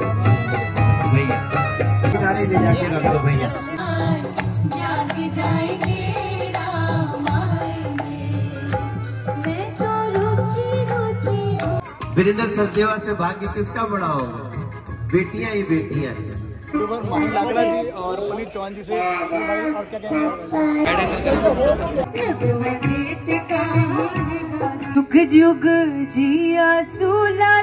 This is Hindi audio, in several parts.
भैया। ले जाके रख दो भैया। जाग जाएँगे राम आएँगे मैं तो रुचि रुचि वीरेंद्र सचदेवा से भाग्य किसका बड़ा होगा? बेटियाँ ही बेटियाँ यूट्यूबर माहिर लाकड़ा जी और पुनीत चौहान जी से और क्या कहेंगे जुग जुग जिया सुला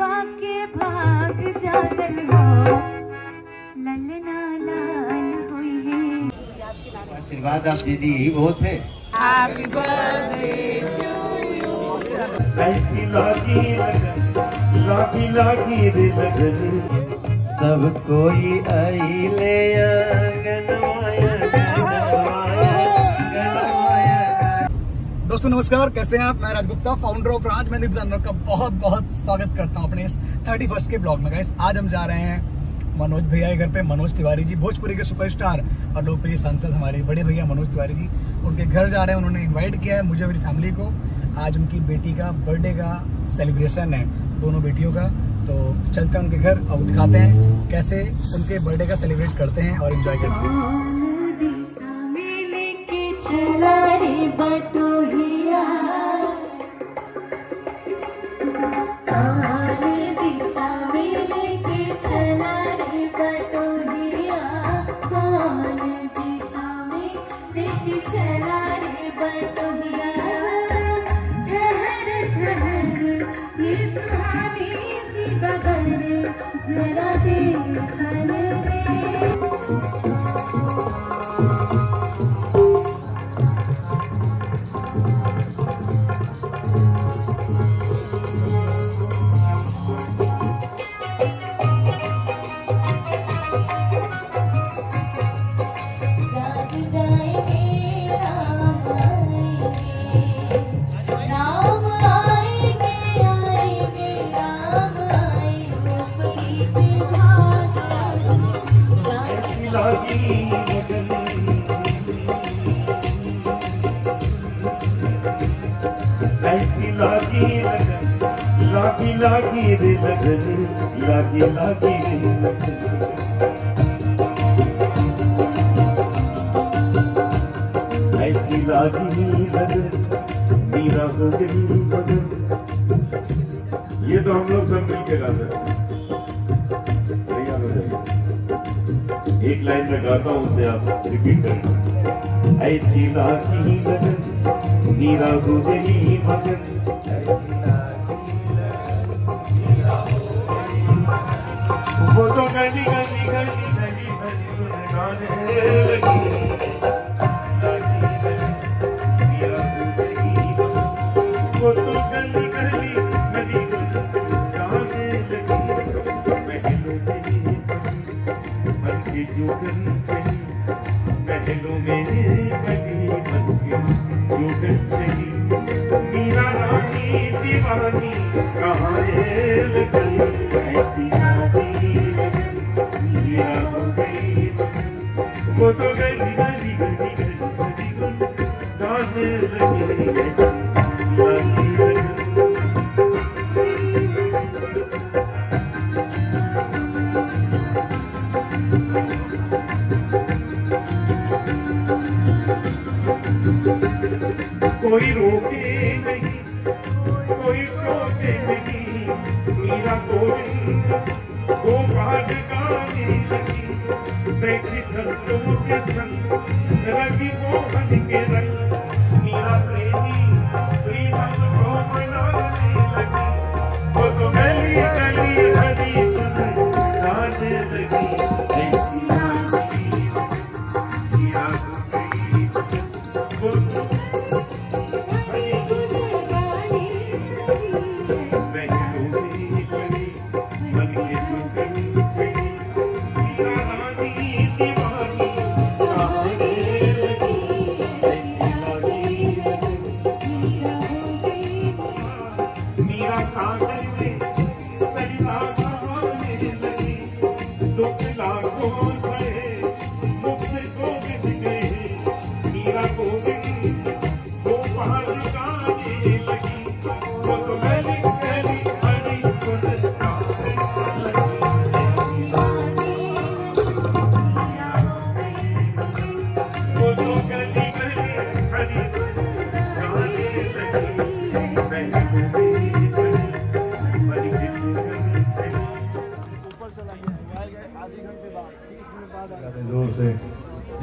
नावा के भाग जालन हो। ललना लाल होई है। आशीर्वाद आप दीदी यही बहुत है। ऐसी लागी लागी लागी रे लगन सब कोई आई ले गनवाया दोस्तों, नमस्कार। कैसे हैं आप? मैं राजगुप्ता फाउंडर ऑफ़ राज मैं जानवर का बहुत बहुत स्वागत करता हूँ अपने इस थर्टी फ़र्स्ट के ब्लॉग में। गाइस आज हम जा रहे हैं मनोज भैया के घर पे, मनोज तिवारी जी, भोजपुरी के सुपरस्टार और लोकप्रिय सांसद हमारे बड़े भैया मनोज तिवारी जी। उनके घर जा रहे हैं, उन्होंने इन्वाइट किया है मुझे मेरी फैमिली को। आज उनकी बेटी का बर्थडे का सेलिब्रेशन है, दोनों बेटियों का। तो चलते हैं उनके घर और दिखाते हैं कैसे उनके बर्थडे का सेलिब्रेट करते हैं और इन्जॉय करते हैं। जरा लागी लगन लागी रे लगन, लागी लागी रे लगन। ऐसी लागी लगन मीरा हो गई मगन ये तो हम लोग सब मिलके गा सकते हैं एक लाइन में गाता हूँ, उसे आप रिपीट करें। ऐसी लागी लगन मीरा गई मगन वो तो गली गली गली गली गली गाने लगी। वो तो गली गली गली गाने लगी महलों में मन के जुगन सही महलों में बनी सही कहाँ कोई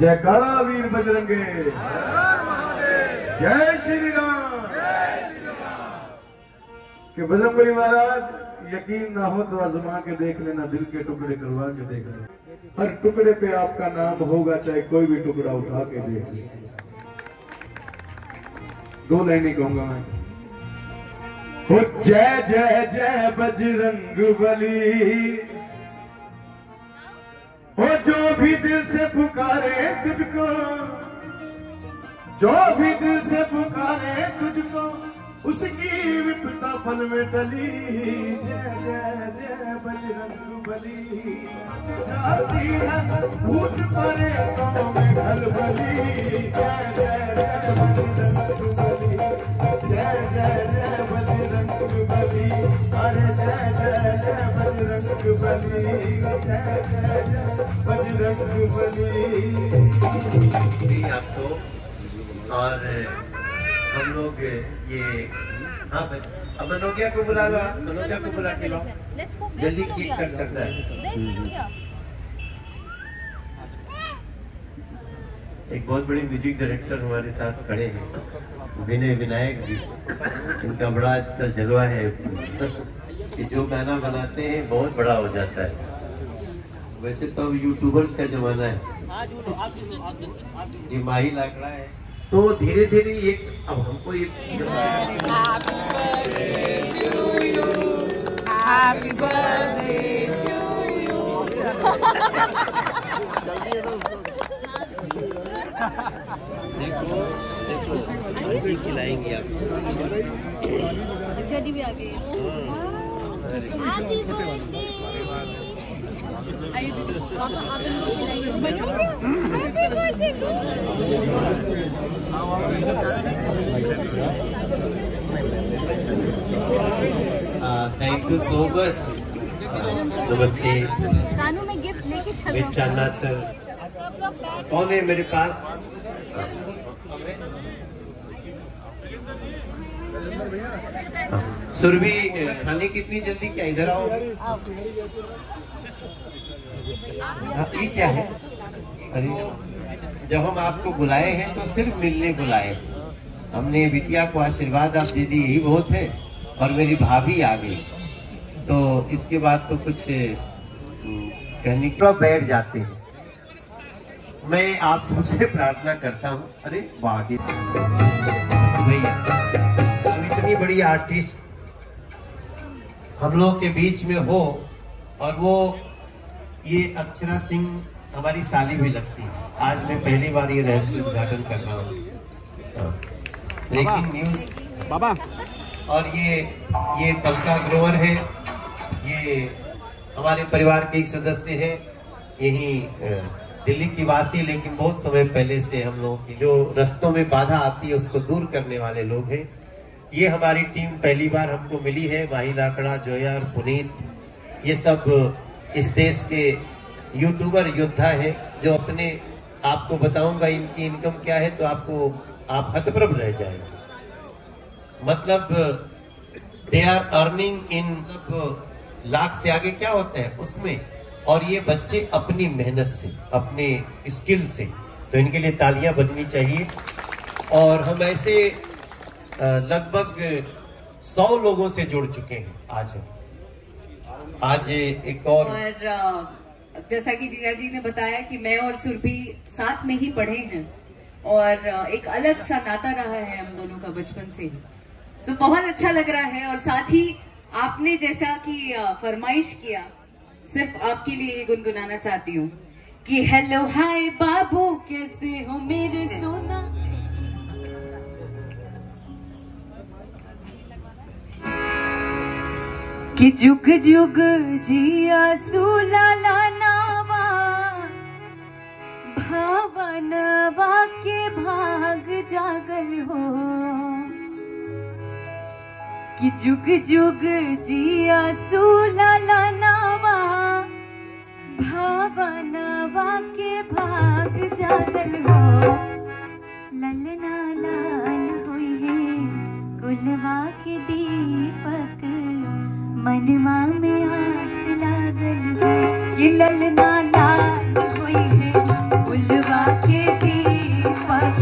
जयकारा वीर बजरंगे। जय श्री राम कि बजरंगबली महाराज, यकीन ना हो तो आजमा के देख लेना, दिल के टुकड़े करवा के देख लेना। हर टुकड़े पे आपका नाम होगा, चाहे कोई भी टुकड़ा उठा के देख ले। दो लाइनें कहूँगा मैं। जय जय जय बजरंग बली। हो जो भी दिल से पुकारे तुझको, जो भी दिल से पुकारे तुझको, उसकी विपता पल में टली जय जय जय बजरंग बली। जाती है भूत परे में बली। जय जय जय बजरंग बली। जय जय जय बजरंग बली। अरे जय जय जय बजरंग बली। जय जय आपको और हम लोग ये हाँ अब मनोज्ञा को बुला लो मनोज्ञा को बुला के लाओ। जल्दी केक कट करना है। एक बहुत बड़े म्यूज़िक डायरेक्टर हमारे साथ खड़े हैं विनय विनायक जी। इनका बड़ा आजकल जलवा है। कि जो गाना बनाते हैं बहुत बड़ा हो जाता है। वैसे तो अब यूट्यूबर्स का जमाना है। ये माही लाकड़ा है। तो धीरे धीरे एक अब हमको ये. देखो देखो खिलाएँगे आपको भी आ गई अरे, पापा आप इनको खिलाइए थैंक यू सो मच नमस्ते। सानू में गिफ्ट लेके चलो चांदा सर। कौन है मेरे पास? सुरभि खाने कितनी जल्दी क्या इधर आओ? हाँ, ये क्या है? अरे जब हम आपको बुलाए हैं तो सिर्फ़ मिलने बुलाए हमने बिटिया को आशीर्वाद आप दे दी यही बहुत है और मेरी भाभी आ गई। तो इसके बाद तो कुछ हम्म, कहने की बैठ जाते हैं। मैं आप सबसे प्रार्थना करता हूँ। अरे बाकी भैया इतनी बड़ी आर्टिस्ट हम लोग के बीच में हो और वो ये अक्षरा सिंह हमारी साली भी लगती है। आज मैं पहली बार ये रहस्य उद्घाटन कर रहा हूँ। Breaking news. बाबा। और ये ये पंका ग्रोवर है। ये हमारे परिवार के एक सदस्य है। यही दिल्ली की वासी लेकिन बहुत समय पहले से हम लोगों की जो रस्तों में बाधा आती है उसको दूर करने वाले लोग हैं। ये हमारी टीम पहली बार हमको मिली है। माही लाकड़ा जोया और पुनीत। ये सब इस देश के यूट्यूबर योद्धा हैं, जो अपने आपको बताऊँगा इनकी इनकम क्या है तो आपको, आप हतप्रभ रह जाएँगे। मतलब they are earning in lakh से आगे क्या होता है, उसमें। और ये बच्चे अपनी मेहनत से, अपने स्किल से तो इनके लिए तालियाँ बजनी चाहिए। और हम ऐसे लगभग सौ लोगों से जुड़ चुके हैं आज हम। आज एक और और जैसा कि जीजा जी ने बताया कि मैं और सुरभि साथ में ही पढ़े हैं और एक अलग सा नाता रहा है हम दोनों का बचपन से ही। तो बहुत अच्छा लग रहा है और साथ ही आपने जैसा कि फरमाइश किया सिर्फ़ आपके लिए ये गुनगुनाना चाहती हूँ कि हेलो हाय बाबू कैसे हो मेरे सोना? कि जुग जुग जिया सुला नावा भावन वाक्य भाग जागल हो। कि जुग जुग जिया सुला नावा भावन वाक्य भाग जागल हो। ललना लाल हुई है कुलवा के दीपक दिमाग में आस लागल कि ललना लाल होई है बुलवा के दीपक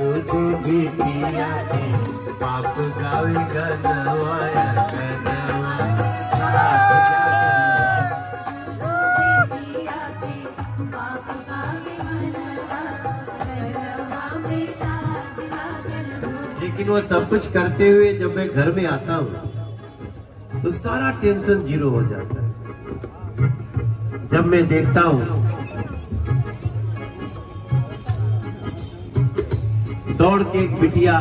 दो बेटिया के पाप गावे गनवाया गनवा वो सब कुछ करते हुए जब मैं घर में आता हूँ तो सारा टेंशन ज़ीरो हो जाता है। जब मैं देखता हूँ, दौड़ के एक बिटिया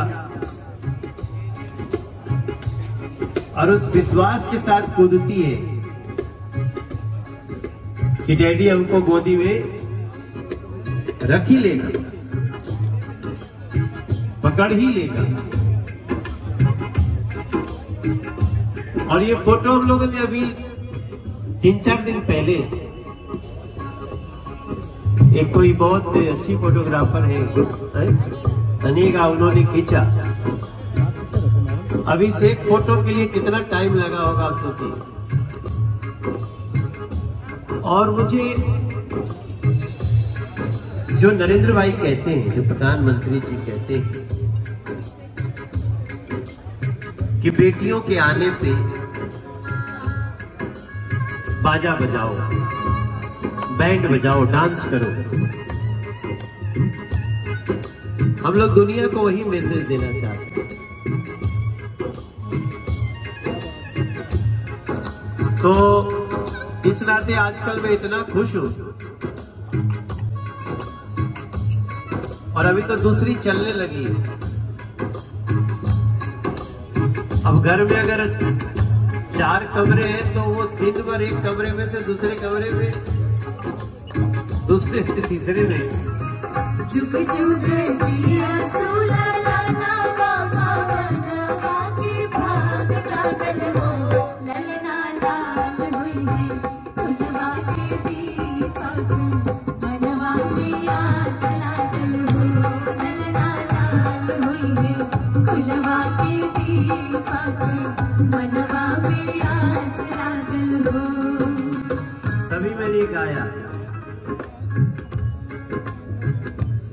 और उस विश्वास के साथ कूदती है कि डैडी हमको गोदी में रख ही लेगा, पकड़ ही लेगा। और ये फ़ोटो हम लोगों ने अभी तीन चार दिन पहले एक कोई बहुत अच्छी फोटोग्राफर है? अनिका उन्होंने खींचा अभी इस एक फ़ोटो के लिए कितना टाइम लगा होगा आप सोचिए और मुझे जो नरेंद्र भाई कहते हैं, जो प्रधानमंत्री जी कहते हैं कि बेटियों के आने पे बाजा बजाओ बैंड बजाओ डांस करो। हम लोग दुनिया को वही मैसेज देना चाहते हैं। तो इस नाते आजकल मैं इतना खुश हूँ। और अभी तो दूसरी चलने लगी है। अब घर में अगर चार कमरे हैं तो वो दिन भर एक कमरे में से दूसरे कमरे में। दूसरे, तीसरे में चुप चुप जिया सोला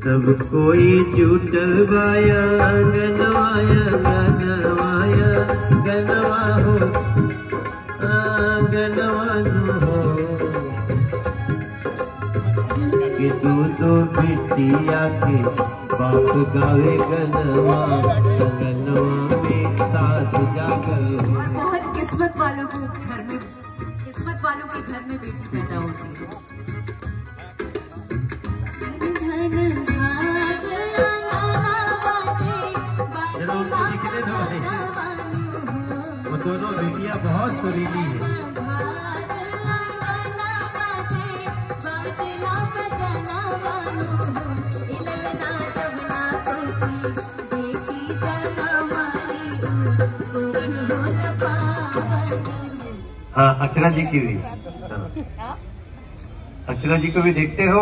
सब कोई जुटल बाया गनवाया गनवाया, गनवा हो। कि तू तो बिटिया के बाप गावे गनवा गनवा में साथ और बहुत किस्मत वालों को घर में, किस्मत वालों के घर में बेटी पैदा होती है। सुरीली है हाँ अक्षरा जी की भी। हाँ। अक्षरा जी को भी देखते हो?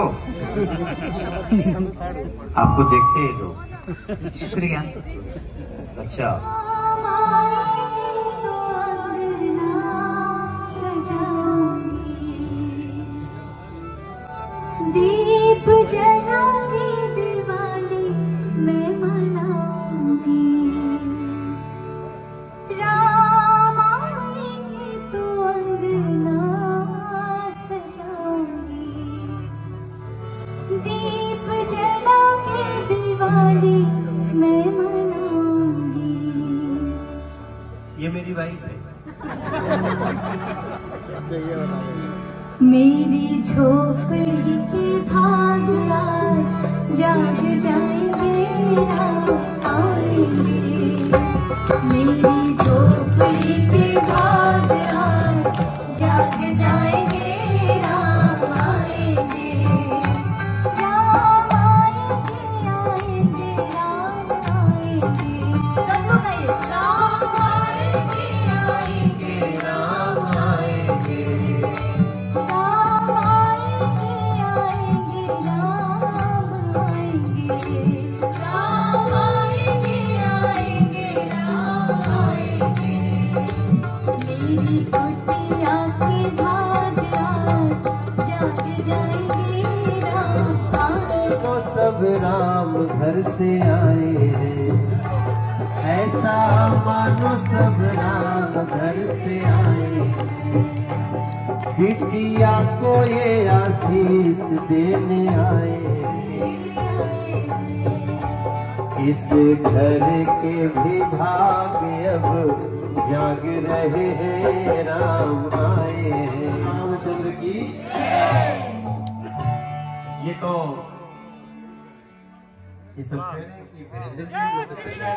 आपको देखते हैं लोग। शुक्रिया। अच्छा। जनाति सब राम घर से आए हैं। ऐसा मानो सब राम घर से आए बिटिया को ये आशीष देने आए इस घर के भी भाग्य अब जाग रहे हैं राम आए हैं। रामचंद्र की। ये तो ये सब कह रहे हैं कि वीरेंद्र जी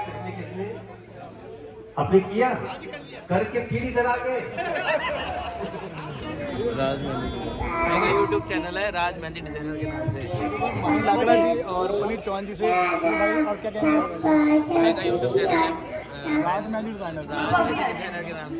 किसने किसने? आपने किया? करके फिर इधर आ गए मेरा यूट्यूब चैनल है राज मेहंदी डिज़ाइनर के नाम से। लाकड़ा जी और पुनीत चौहान जी से और क्या कहेंगे मेरा यूट्यूब चैनल है राज मेहंदी डिज़ाइनर राज मेहंदी डिज़ाइनर के नाम से।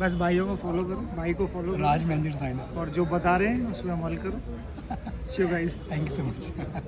बस भाइयों को फॉलो करो भाई को फॉलो राज मेहंदी साइन और जो बता रहे हैं उसमें अमल करो। Shiv guys thank you so much